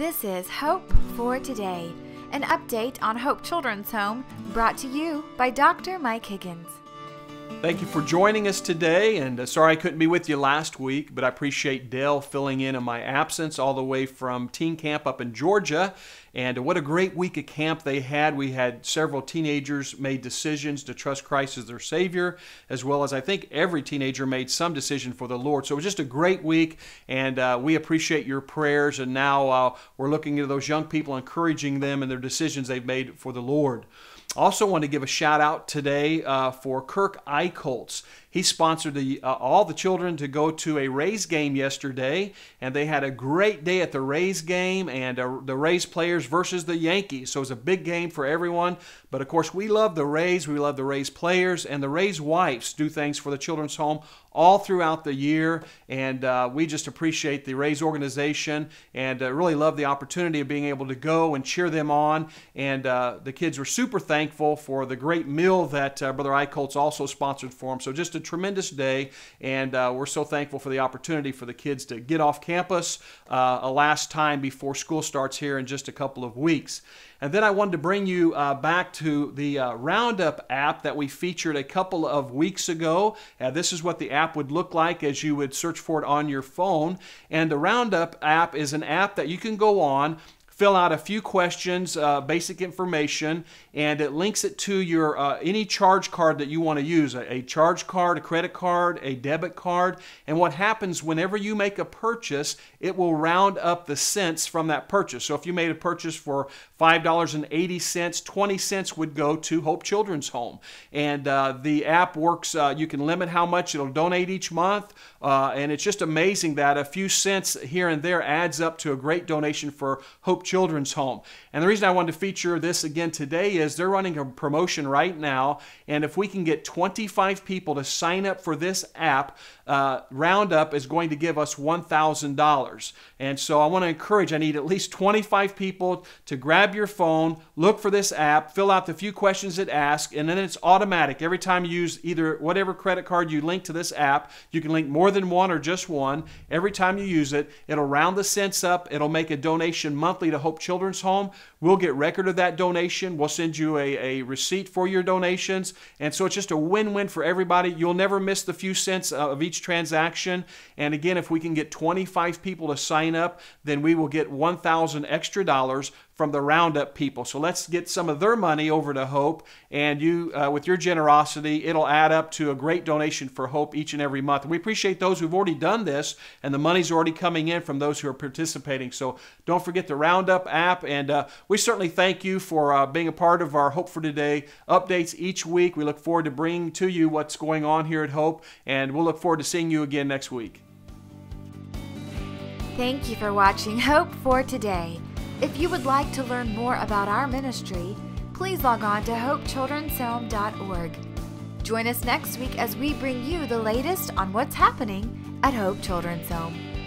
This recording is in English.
This is Hope for Today, an update on Hope Children's Home brought to you by Dr. Mike Higgins. Thank you for joining us today. And uh, sorry I couldn't be with you last week, but I appreciate Dale filling in in my absence all the way from teen camp up in Georgia. And what a great week of camp they had. We had several teenagers made decisions to trust Christ as their Savior, as well as I think every teenager made some decision for the Lord. So it was just a great week, and uh, we appreciate your prayers. And now uh, we're looking at those young people, encouraging them and their decisions they've made for the Lord. Also, want to give a shout out today uh, for Kirk Eichholz. He sponsored the, uh, all the children to go to a Rays game yesterday, and they had a great day at the Rays game and uh, the Rays players versus the Yankees. So it was a big game for everyone. But of course, we love the Rays, we love the Rays players, and the Rays wives do things for the children's home all throughout the year. And uh, we just appreciate the Rays organization and uh, really love the opportunity of being able to go and cheer them on. And uh, the kids were super thankful for the great meal that uh, Brother Eichholz also sponsored for them. So just a a tremendous day, and uh, we're so thankful for the opportunity for the kids to get off campus uh, a last time before school starts here in just a couple of weeks. And then I wanted to bring you uh, back to the uh, Roundup app that we featured a couple of weeks ago. Uh, this is what the app would look like as you would search for it on your phone. And the Roundup app is an app that you can go on fill out a few questions, uh, basic information, and it links it to your uh, any charge card that you want to use a, a, charge card, a credit card, a debit card. And what happens whenever you make a purchase, it will round up the cents from that purchase. So if you made a purchase for $5.80, 20 cents would go to Hope Children's Home. And uh, the app works, uh, you can limit how much it'll donate each month. Uh, and it's just amazing that a few cents here and there adds up to a great donation for Hope Children's Home. And the reason I wanted to feature this again today is they're running a promotion right now. And if we can get 25 people to sign up for this app, uh, Roundup is going to give us $1,000. And so I want to encourage, I need at least 25 people to grab your phone, look for this app, fill out the few questions it asks, and then it's automatic. Every time you use either whatever credit card you link to this app, you can link more than one or just one. Every time you use it, it'll round the cents up. It'll make a donation monthly to Hope Children's Home. We'll get record of that donation. We'll send you a, a receipt for your donations. And so it's just a win-win for everybody. You'll never miss the few cents uh, of each transaction. And again, if we can get 25 people to sign up, then we will get 1,000 extra dollars from the Roundup people. So let's get some of their money over to Hope, and you, uh, with your generosity, it'll add up to a great donation for Hope each and every month. And we appreciate those who've already done this, and the money's already coming in from those who are participating. So don't forget the Roundup app, and uh, we certainly thank you for uh, being a part of our Hope for Today updates each week. We look forward to bringing to you what's going on here at Hope, and we'll look forward to seeing you again next week. Thank you for watching Hope for Today. If you would like to learn more about our ministry, please log on to hopechildren'shome.org. Join us next week as we bring you the latest on what's happening at Hope Children's Home.